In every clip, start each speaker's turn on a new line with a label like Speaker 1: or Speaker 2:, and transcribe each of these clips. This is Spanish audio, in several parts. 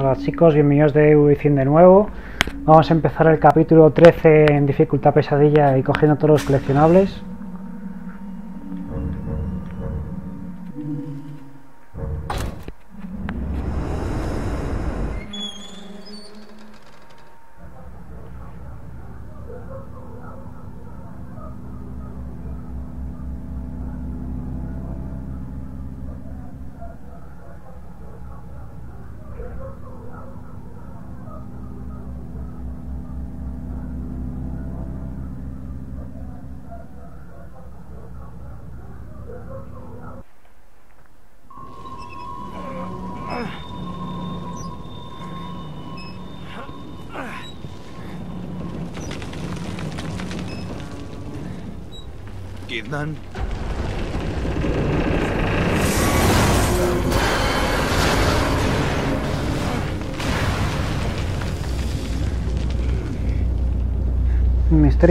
Speaker 1: Hola chicos, bienvenidos de Ubicin de nuevo. Vamos a empezar el capítulo 13 en dificultad pesadilla y cogiendo todos los coleccionables.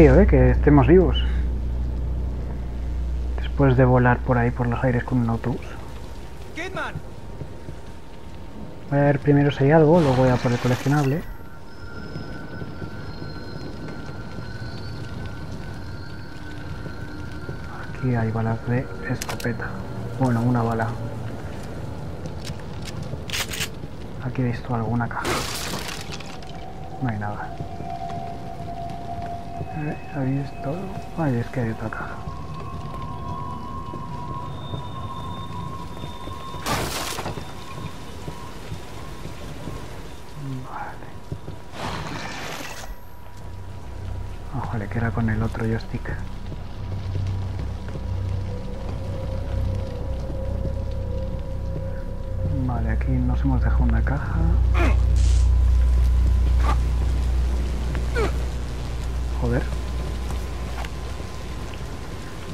Speaker 1: ¿Eh? Que estemos vivos. Después de volar por ahí por los aires con un autobús. Voy a ver primero si hay algo, luego voy a por el coleccionable. Aquí hay balas de escopeta. Bueno, una bala. Aquí he visto alguna caja. No hay nada. Eh, ¿Ahí es todo? Ay, es que hay otra caja. Vale. Ojalá que era con el otro joystick. Vale, aquí nos hemos dejado una caja. Joder.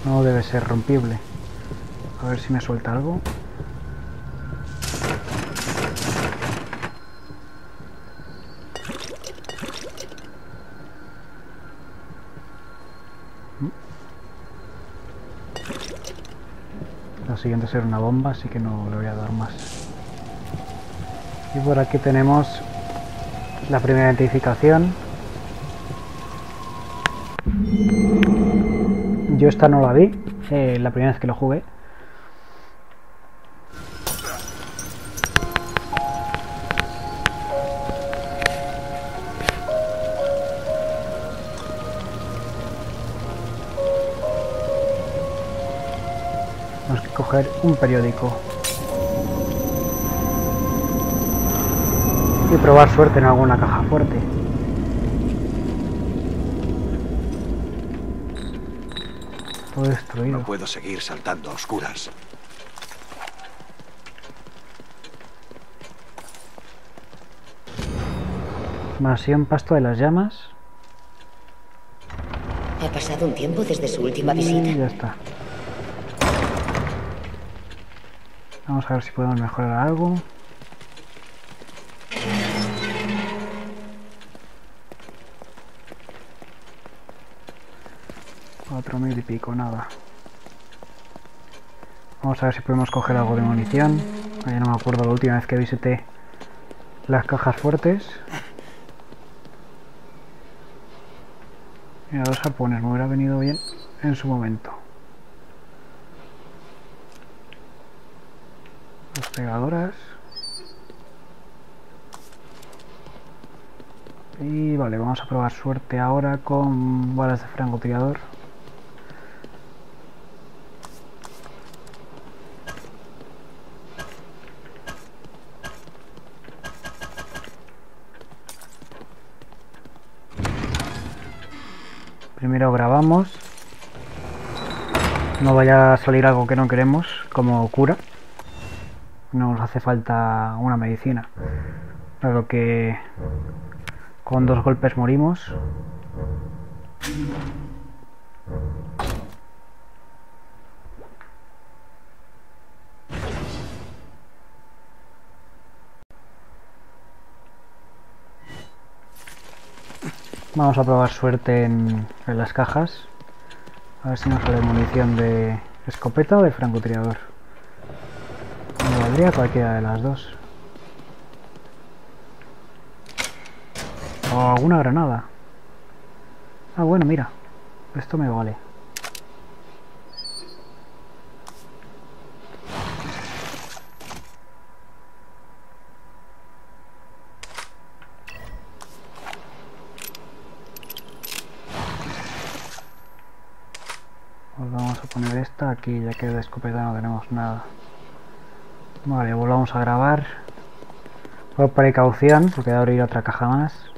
Speaker 1: No debe ser rompible. A ver si me suelta algo. La siguiente será una bomba, así que no le voy a dar más. Y por aquí tenemos la primera identificación. Yo esta no la vi, eh, la primera vez que lo jugué. Tenemos que coger un periódico. Y probar suerte en alguna caja fuerte. Todo destruido.
Speaker 2: No puedo seguir saltando a oscuras.
Speaker 1: Mansión Pasto de las Llamas.
Speaker 3: Ha pasado un tiempo desde su última
Speaker 1: Y
Speaker 3: visita.
Speaker 1: ya está. Vamos a ver si podemos mejorar algo. Cuatro mil y pico, nada. Vamos a ver si podemos coger algo de munición. Ya no me acuerdo la última vez que visité las cajas fuertes. Mira, dos arpones me hubiera venido bien en su momento. Dos pegadoras. Y vale, vamos a probar suerte ahora con balas de francotirador. Primero grabamos. No vaya a salir algo que no queremos, como cura. Nos hace falta una medicina. Dado que con dos golpes morimos. Vamos a probar suerte en, las cajas. A ver si nos sale munición de escopeta o de francotirador. Me valdría cualquiera de las dos. O alguna granada. Ah, bueno, mira. Esto me vale. Ya que de escopeta no tenemos nada. Vale, volvamos a grabar. Por precaución, porque a abrir otra caja más.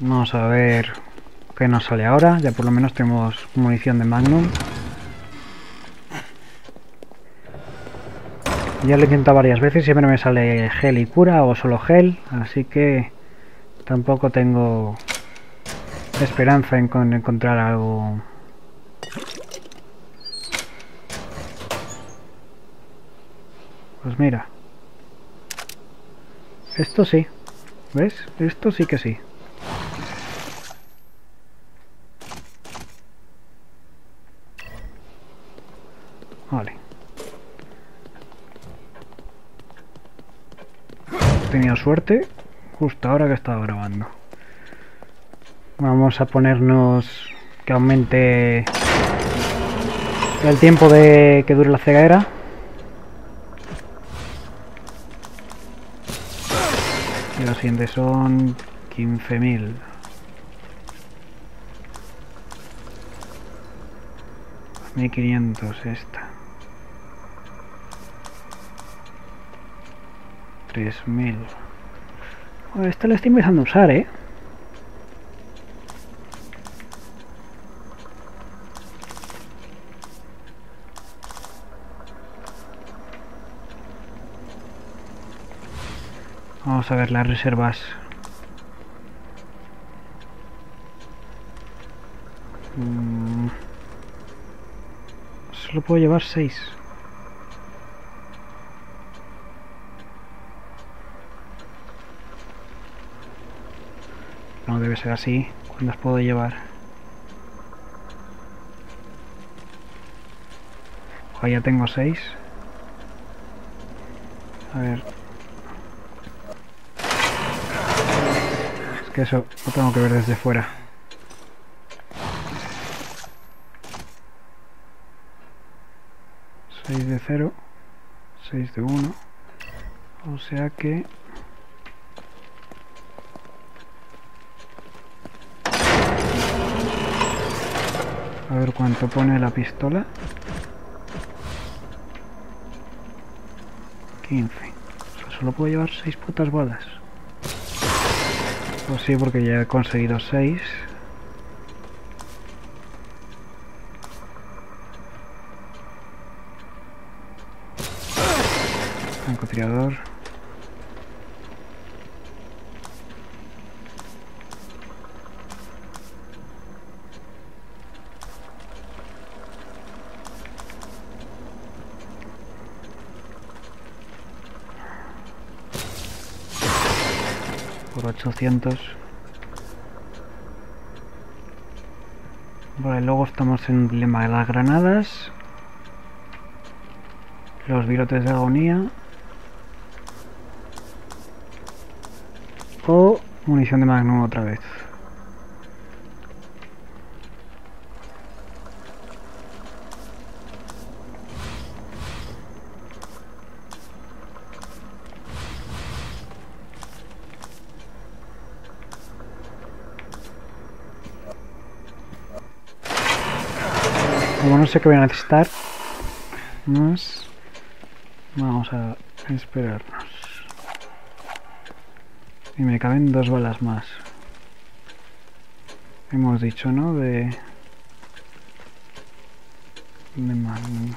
Speaker 1: Vamos a ver qué nos sale ahora. Ya por lo menos tenemos munición de Magnum. Ya lo he intentado varias veces, siempre me sale gel y cura o solo gel, así que tampoco tengo esperanza en con- encontrar algo. Pues mira. Esto sí. ¿Ves? Esto sí que sí. Tenido suerte justo ahora que estaba grabando. Vamos a ponernos que aumente el tiempo de que dure la cegadera. Y lo siguiente son 15.000. Mil quinientos esta. Tres mil. Bueno, Esta la estoy empezando a usar, ¿eh? Vamos a ver las reservas. Mm. Solo puedo llevar seis. No debe ser así. ¿Cuántas puedo llevar? Ojo, ya tengo seis. A ver. Es que eso lo tengo que ver desde fuera. Seis de cero. Seis de uno. O sea que... A ver cuánto pone la pistola. 15. O sea, solo puedo llevar 6 putas balas. Pues sí, porque ya he conseguido 6. Francotirador. Por 800 vale luego estamos en el dilema de las granadas. Los virotes de agonía. O munición de magnum otra vez como sé qué voy a necesitar. Más. Vamos a esperarnos. Y me caben dos balas más. Hemos dicho no de de Magnum.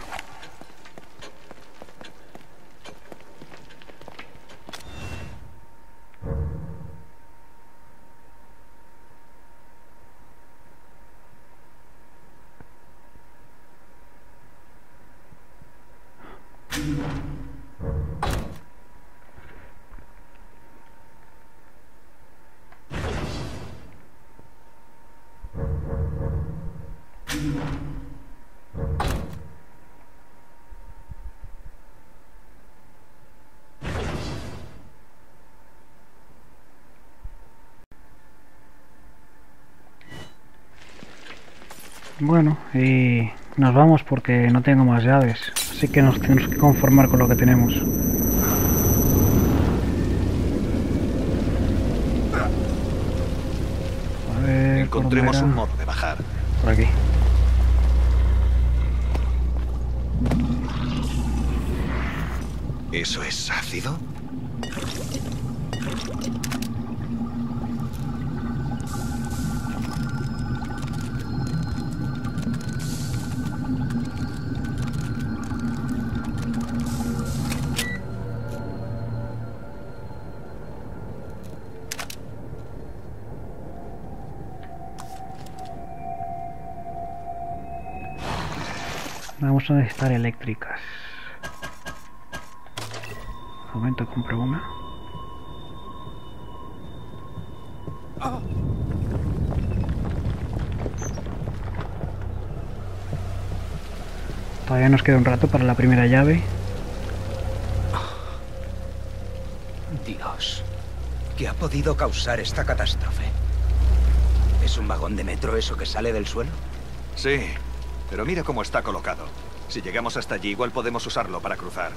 Speaker 1: Bueno, y nos vamos porque no tengo más llaves. Así que nos tenemos que conformar con lo que tenemos. A ver, ¿por dónde
Speaker 2: Encontremos un modo de bajar.
Speaker 1: Por aquí.
Speaker 2: ¿Eso es ácido?
Speaker 1: A necesitar eléctricas. Un momento, compro una. Todavía nos queda un rato para la primera llave.
Speaker 4: Dios, ¿qué ha podido causar esta catástrofe? ¿Es un vagón de metro eso que sale del suelo?
Speaker 2: Sí, pero mira cómo está colocado. Si llegamos hasta allí, igual podemos usarlo para cruzar.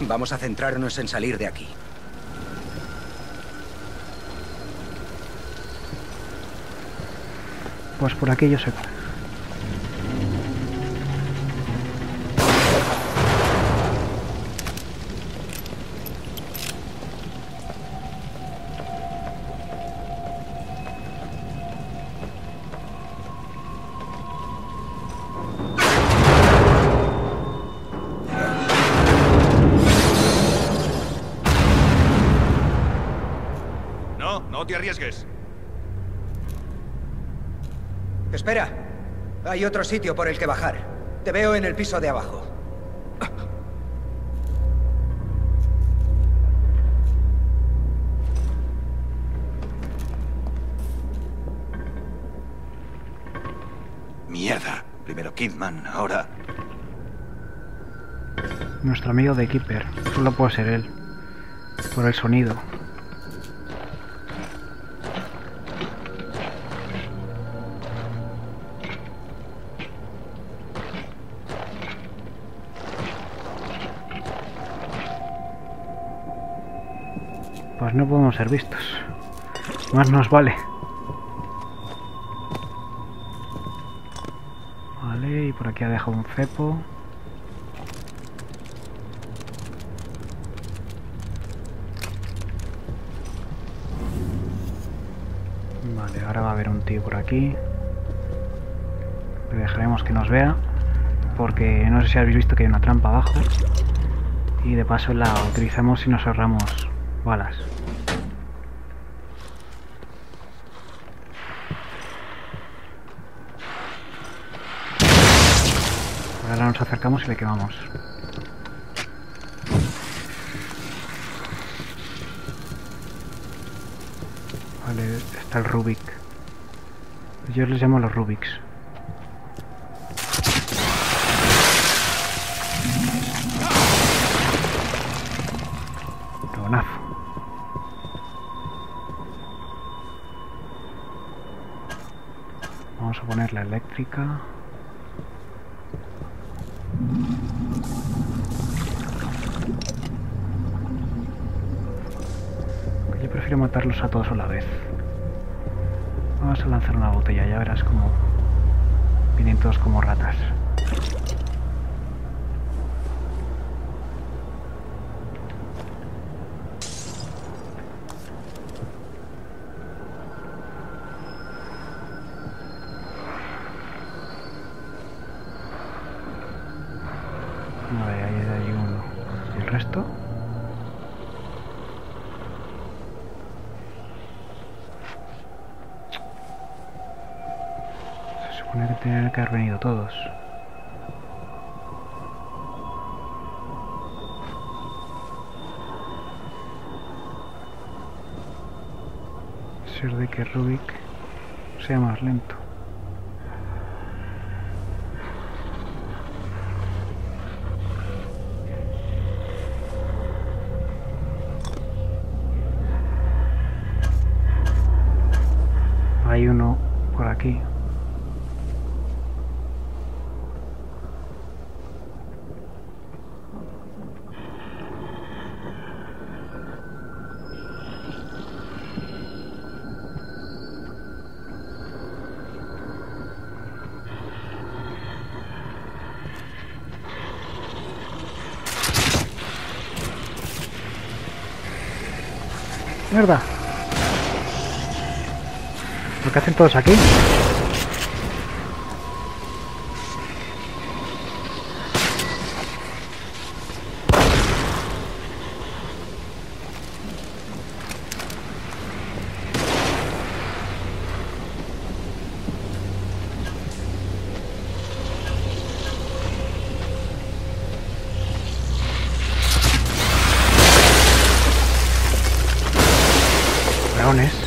Speaker 4: Vamos a centrarnos en salir de aquí.
Speaker 1: Pues por aquí yo sé.
Speaker 4: Hay otro sitio por el que bajar. Te veo en el piso de abajo.
Speaker 2: Mierda. Primero Kidman, ahora...
Speaker 1: Nuestro amigo de Keeper. Solo puede ser él. Por el sonido. Pues no podemos ser vistos. Más nos vale. Vale, y por aquí ha dejado un cepo. Vale, ahora va a haber un tío por aquí. Le dejaremos que nos vea. Porque no sé si habéis visto que hay una trampa abajo. Y de paso la utilizamos y nos ahorramos balas. Ahora nos acercamos y le quemamos. Vale, está el Rubik. Yo les llamo los Rubiks. Poner la eléctrica. Yo prefiero matarlos a todos a la vez. Vamos a lanzar una botella, ya verás como vienen todos como ratas. Vale, ahí hay uno. ¿Y el resto? Se supone que tenían que haber venido todos. Ser de que Rubik sea más lento. aquí. Mierda. ¿Por qué hacen todos aquí? Dragones.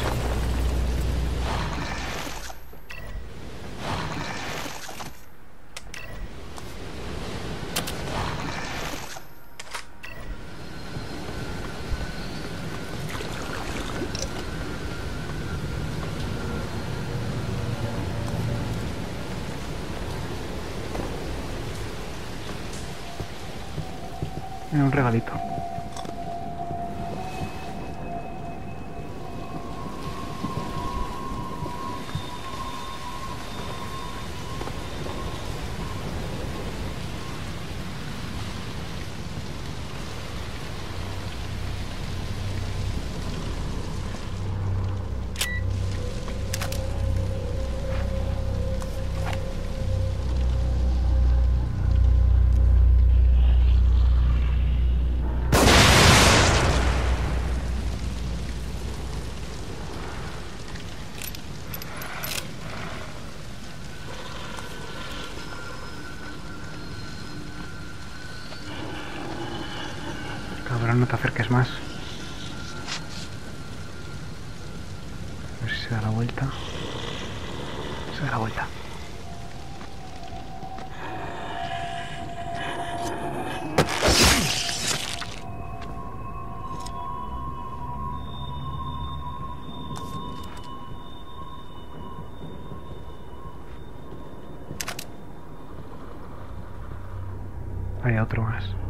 Speaker 1: Otro más.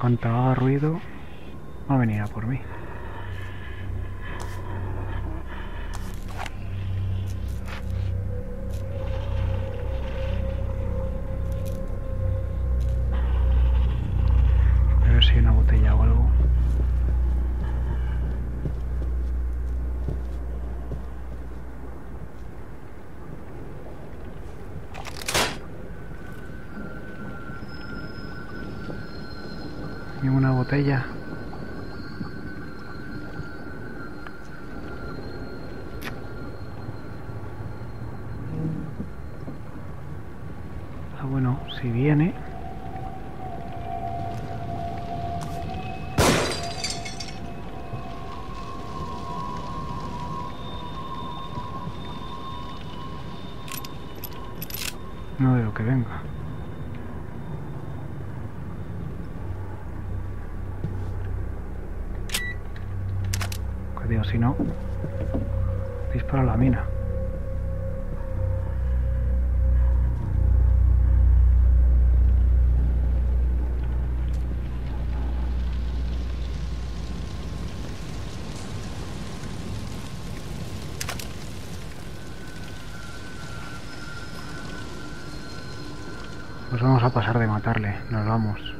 Speaker 1: Cuando haga ruido va a venir a por mí. A ver si hay una botella o algo. Ni una botella. Si no, dispara a la mina. Pues vamos a pasar de matarle, nos vamos.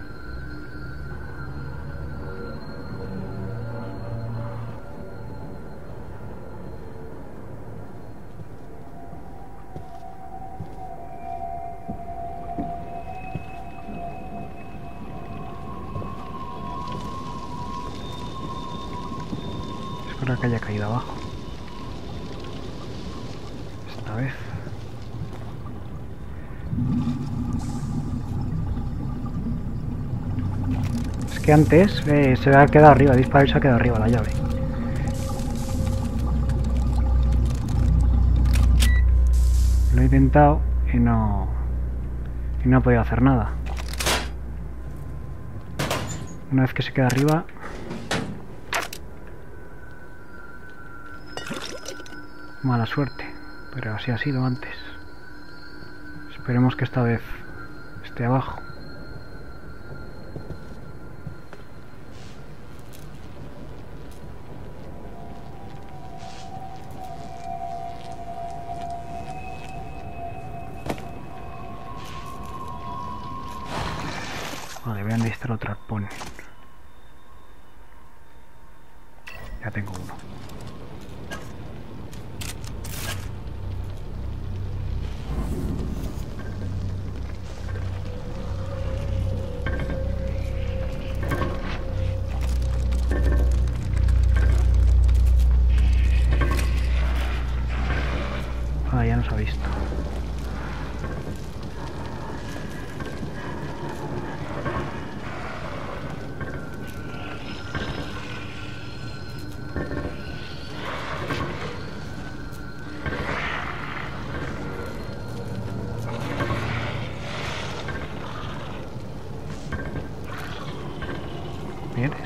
Speaker 1: Caído abajo. Esta vez. que antes eh, se ha quedado arriba, disparado y se ha quedado arriba la llave. Lo he intentado y no... Y no he podido hacer nada. Una vez que se queda arriba... Mala suerte, pero así ha sido antes. Esperemos que esta vez esté abajo.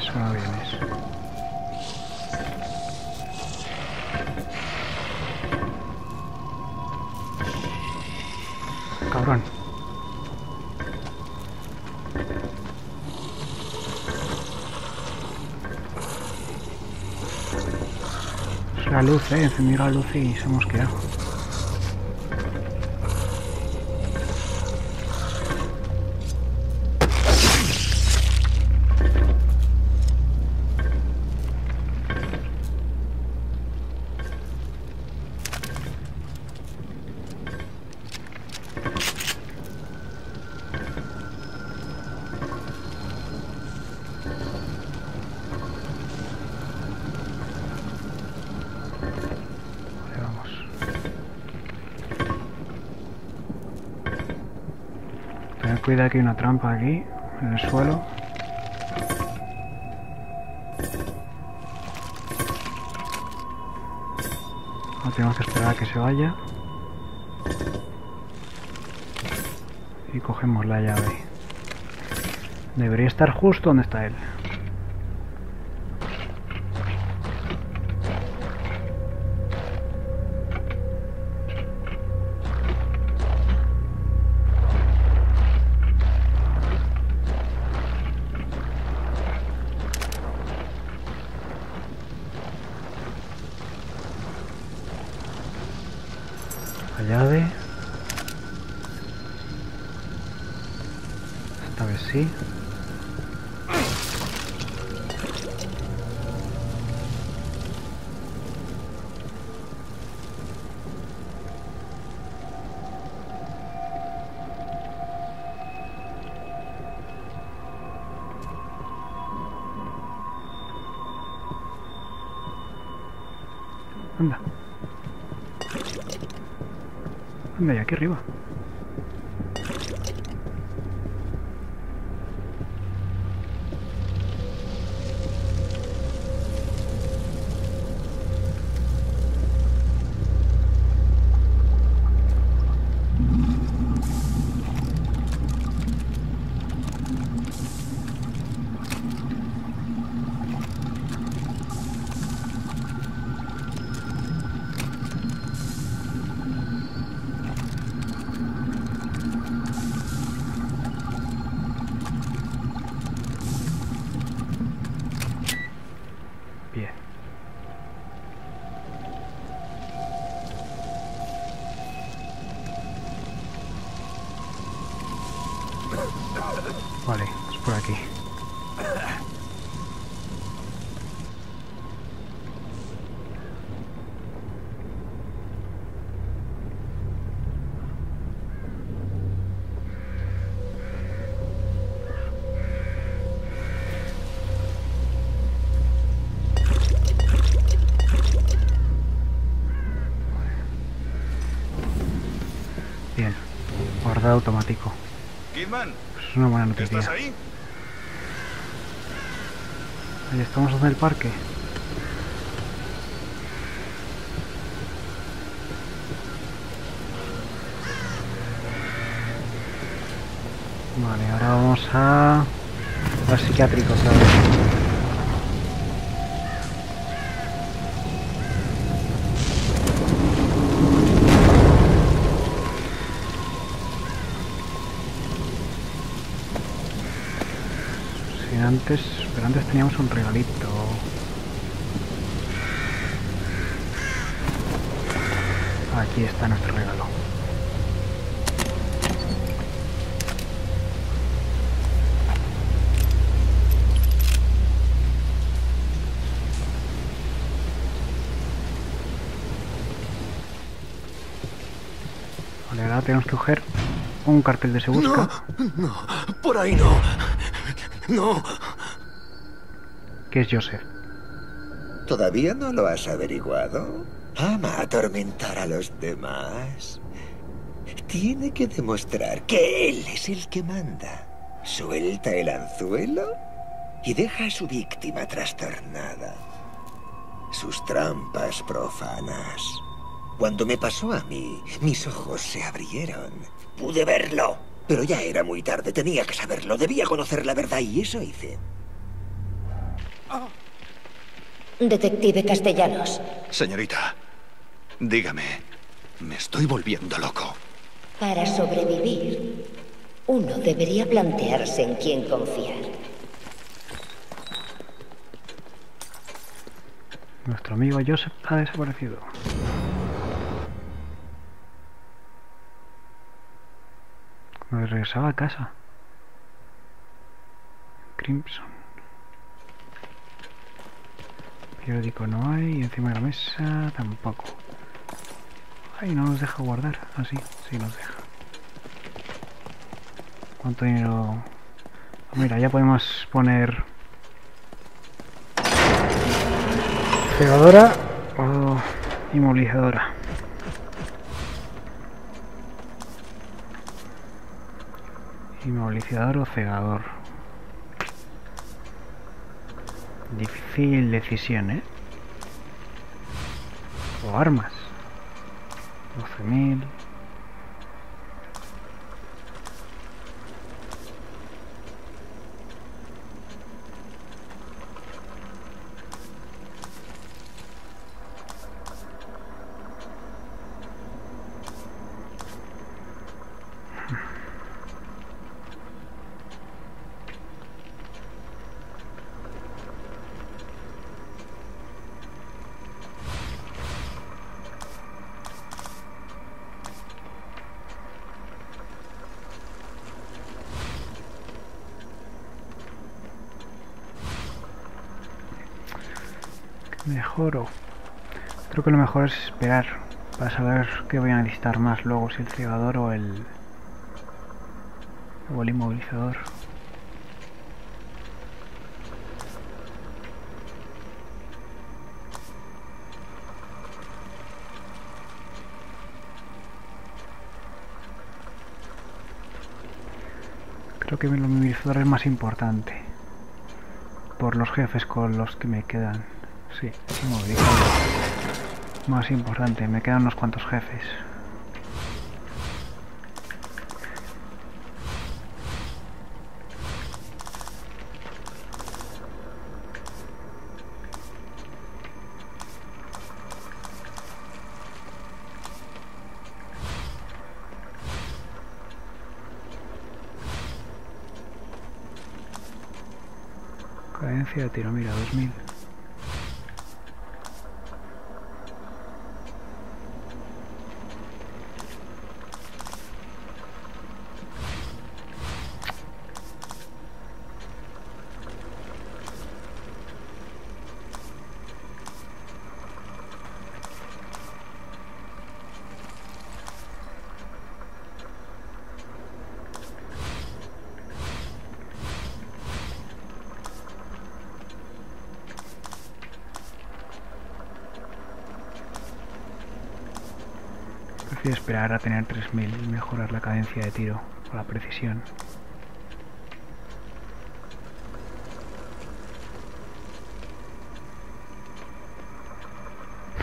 Speaker 1: ¿Vienes o no vienes? Cabrón. La luz, eh. La luz y se hemos quedado. Cuidado que hay una trampa aquí, en el suelo. No tenemos que esperar a que se vaya. Y cogemos la llave. Debería estar justo donde está él. Esta vez sí. Anda. Anda, y aquí arriba. Vale, es por aquí. Bien. Guardado automático. Es una buena noticia.
Speaker 2: ¿estás ahí?
Speaker 1: Ahí estamos en el parque. Vale, ahora vamos a... al psiquiátrico otra vez. Pero antes teníamos un regalito. Aquí está nuestro regalo. Vale, ahora tenemos que coger un cartel de se busca.
Speaker 5: No, por ahí no. No.
Speaker 1: Que es Joseph.
Speaker 6: ¿Todavía no lo has averiguado? Ama atormentar a los demás. Tiene que demostrar que él es el que manda. Suelta el anzuelo y deja a su víctima trastornada. Sus trampas profanas. Cuando me pasó a mí, mis ojos se abrieron. Pude verlo. Pero ya era muy tarde, tenía que saberlo, debía conocer la verdad y eso hice.
Speaker 3: Detective Castellanos,
Speaker 2: Señorita, dígame, me estoy volviendo loco.
Speaker 3: para sobrevivir, uno debería plantearse en quién confiar.
Speaker 1: Nuestro amigo Joseph ha desaparecido. Me regresaba a casa. Crimson. Periódico no hay y encima de la mesa tampoco. Ay, no nos deja guardar. Ah, sí, sí nos deja. ¿Cuánto dinero? Ah, Mira, ya podemos poner cegadora o inmovilizadora. Inmovilizador o cegador. Difícil decisión, ¿eh? O armas. 12.000. Mejoro. Creo que lo mejor es esperar para saber qué voy a necesitar más luego, si el cegador o el, o el inmovilizador. Creo que el inmovilizador es más importante por los jefes con los que me quedan. Sí, inmovilizador. Más importante, me quedan unos cuantos jefes. Cadencia de tiro, mira, 2000. a tener 3000 y mejorar la cadencia de tiro o la precisión.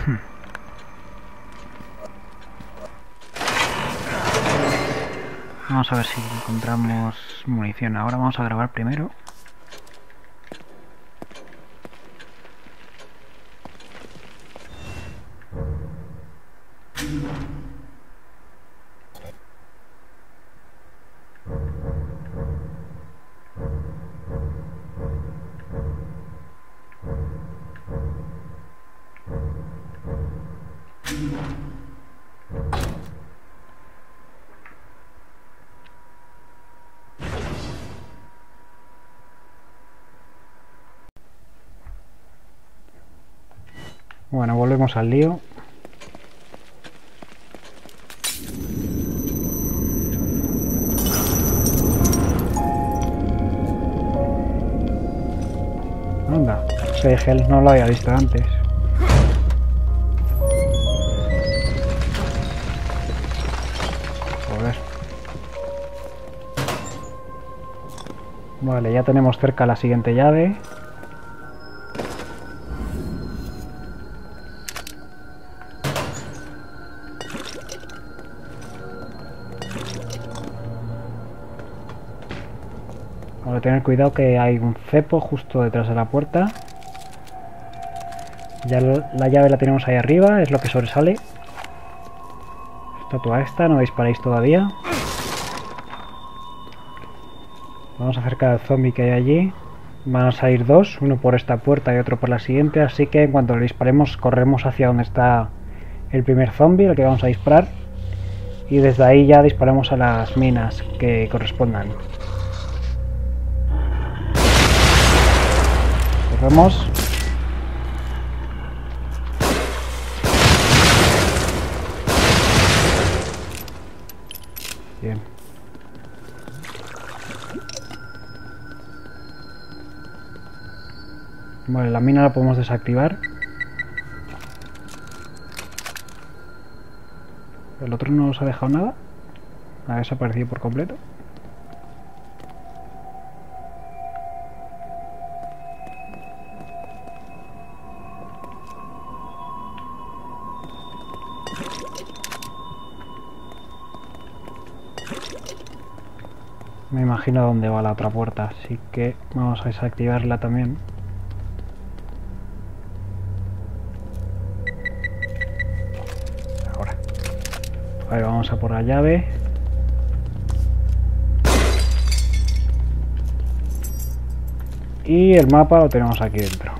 Speaker 1: Hmm. Vamos a ver si encontramos munición. Ahora vamos a grabar primero. Bueno, volvemos al lío. Anda, ese gel no lo había visto antes. Joder. Vale, ya tenemos cerca la siguiente llave. Tener cuidado que hay un cepo justo detrás de la puerta. Ya la llave la tenemos ahí arriba, es lo que sobresale. Estatua esta, no disparéis todavía. Vamos a acercar al zombie que hay allí. Van a salir dos, uno por esta puerta y otro por la siguiente, así que en cuanto le disparemos corremos hacia donde está el primer zombie, el que vamos a disparar. Y desde ahí ya disparamos a las minas que correspondan. Corremos. Bien. Vale, la mina la podemos desactivar. ¿El otro no nos ha dejado nada? Ha desaparecido por completo. Imagino dónde va la otra puerta, así que vamos a desactivarla también. Ahora. Vale, vamos a por la llave. Y el mapa lo tenemos aquí dentro.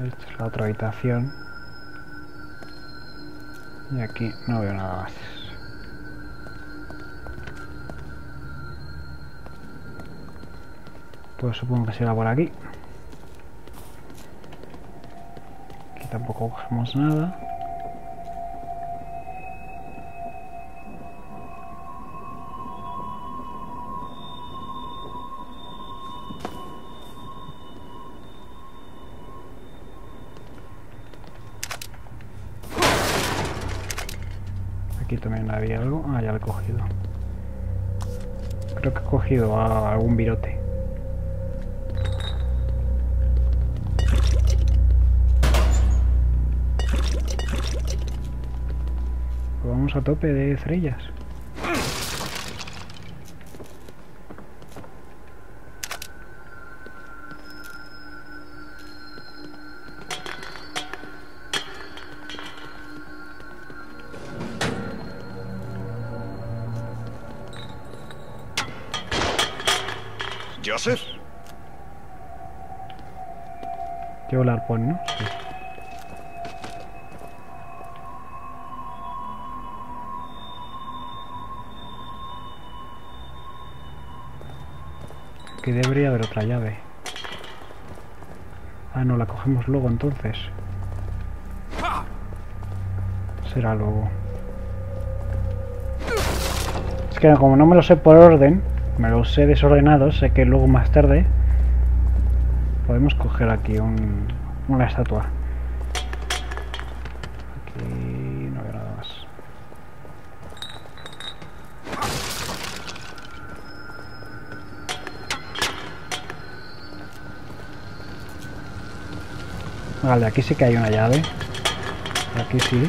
Speaker 1: Esta es la otra habitación. Y aquí no veo nada más. Pues supongo que será por aquí. Aquí tampoco cogemos nada. También había algo. Ah, ya lo he cogido. Creo que he cogido a algún virote. Vamos a tope de estrellas. Aquí debería haber otra llave. Ah, no, la cogemos luego entonces. Será luego. Es que como no me lo sé por orden, me lo sé desordenado, sé que luego más tarde Podemos coger aquí un, una estatua. Vale, aquí sí que hay una llave. Aquí sí.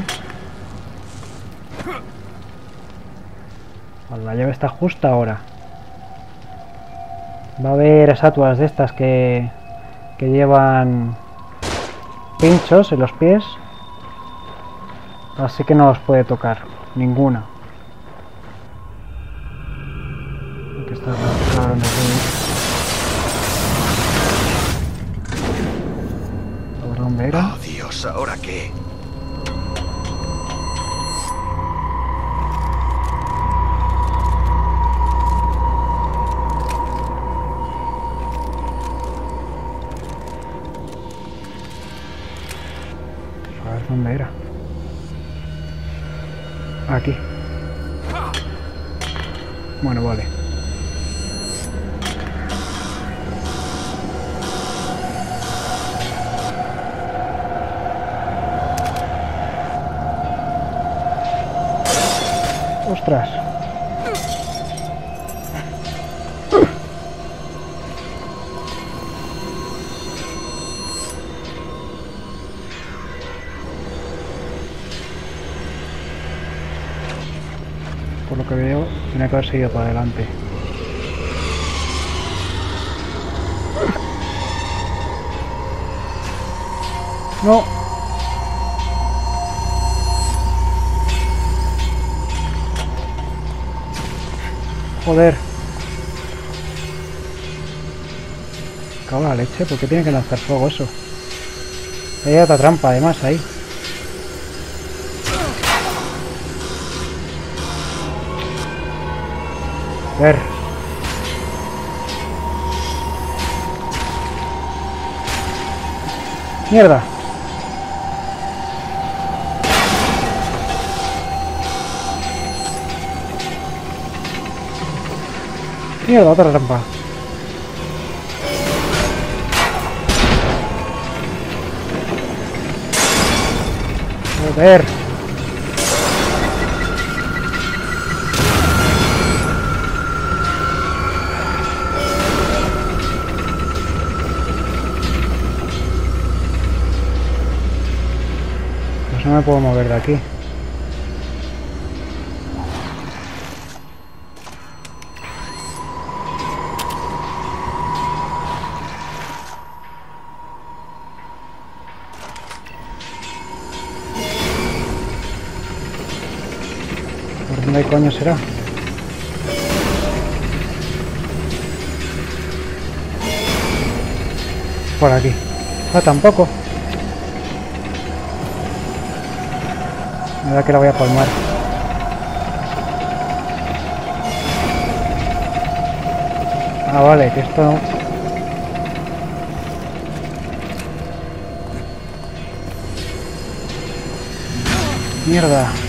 Speaker 1: Vale, la llave está justo ahora. Va a haber estatuas de estas que, que llevan pinchos en los pies. Así que no os puede tocar. Ninguna. Aquí. Bueno, vale. ¡Ostras! Tiene que haber seguido para adelante. No. Joder. Cago la leche, ¿por qué tiene que lanzar fuego eso? Hay otra trampa además ahí. Ver. Mierda. Mierda, otra trampa. Joder. No me puedo mover de aquí. ¿Por dónde coño será? Por aquí. Ah, tampoco. Da que la voy a palmar. Ah, vale, que esto... Mierda.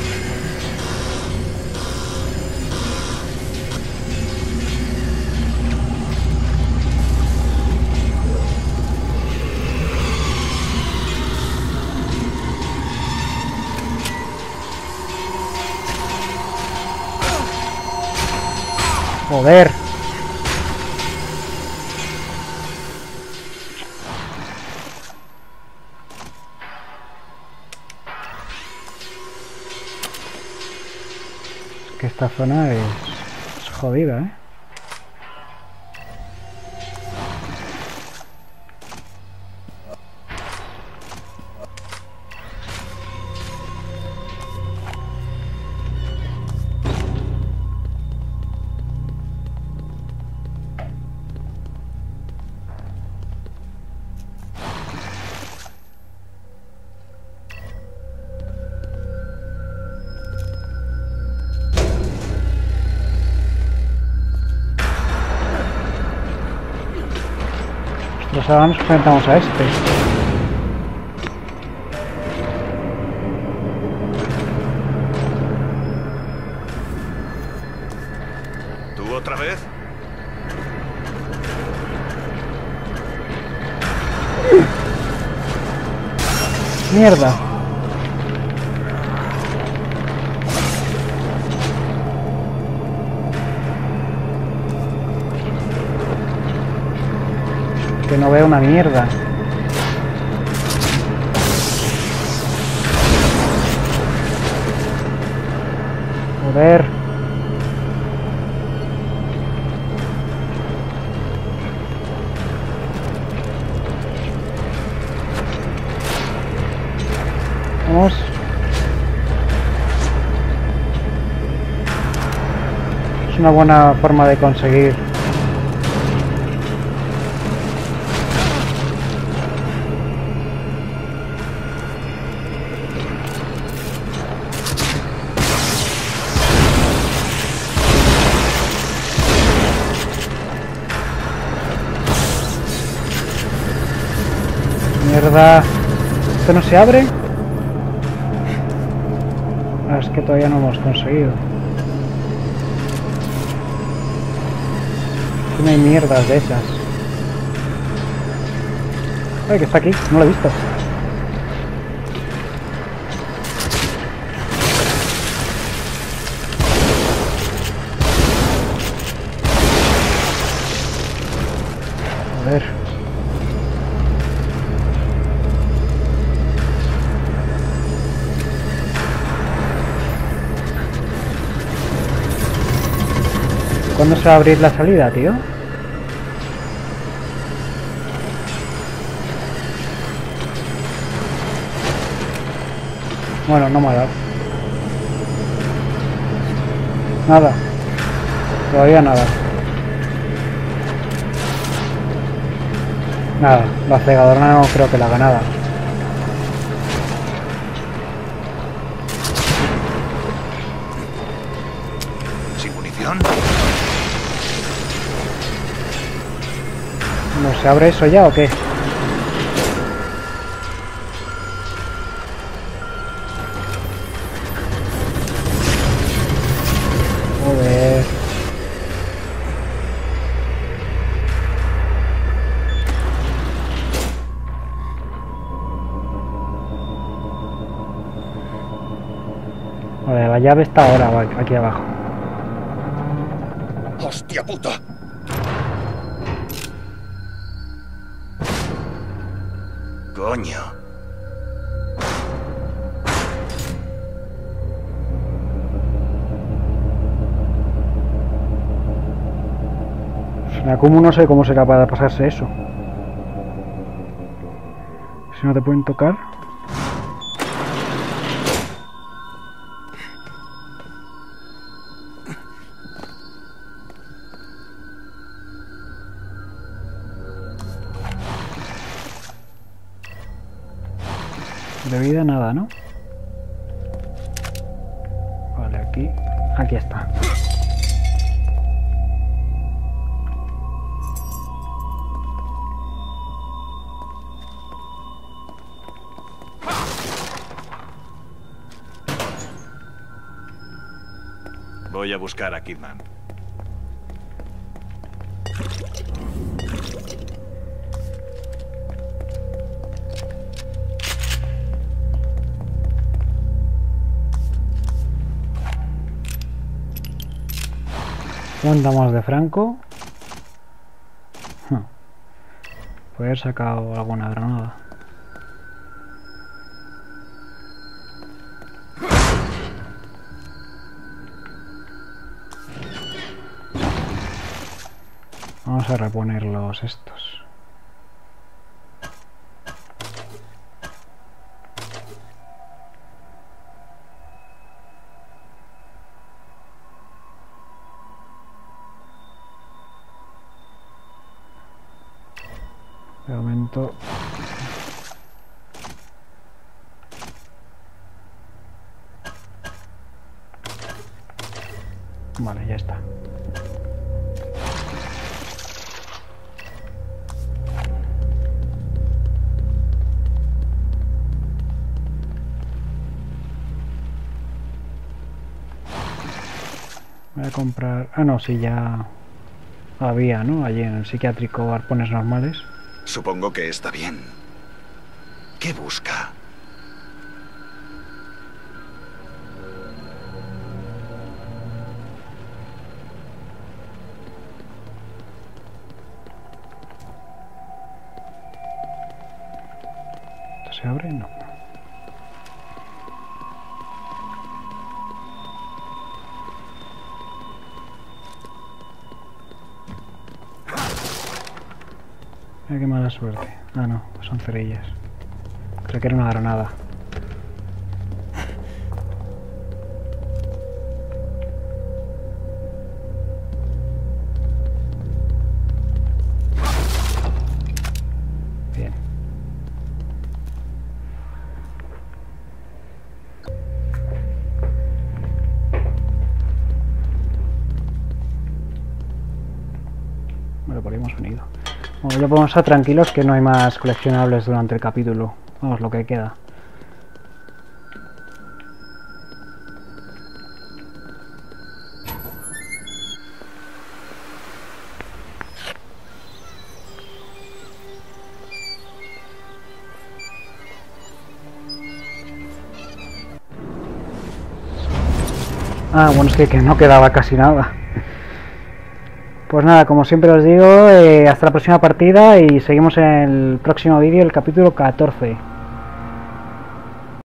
Speaker 1: Joder. Que esta zona es jodida, ¿eh? ahora nos enfrentamos a este.
Speaker 2: ¿Tú otra vez?
Speaker 1: Mierda. No veo una mierda. Vamos. Es una buena forma de conseguir. Mierda. ¿Esto no se abre? Ah, es que todavía no hemos conseguido. Aquí no hay mierdas de esas. Ay, que está aquí, no lo he visto. ¿Cuándo se va a abrir la salida, tío? Bueno, no me ha. Nada. Todavía nada. Nada, la cegadora no creo que la haga nada.
Speaker 2: ¿Sin munición?
Speaker 1: Se abre eso ya o qué? La llave está ahora aquí abajo.
Speaker 5: ¡Hostia puta!
Speaker 2: Coño.
Speaker 1: No sé cómo será para pasarse eso. Si no te pueden tocar.
Speaker 2: Voy a buscar a Kidman.
Speaker 1: ¿Cuánto más de Franco? Huh. Puede haber sacado alguna granada. Vamos a reponer los estos. Ah, no, sí, ya había, ¿no? Allí en el psiquiátrico arpones normales.
Speaker 2: Supongo que está bien. ¿Qué busca?
Speaker 1: ¿Esto se abre? No. Qué mala suerte. Ah, no, son cerillas. Creo que era una granada. Podemos estar tranquilos que no hay más coleccionables durante el capítulo. Vamos, lo que queda. Ah, bueno, es que, que no quedaba casi nada. Pues nada, como siempre os digo, eh, hasta la próxima partida y seguimos en el próximo vídeo, el capítulo 14.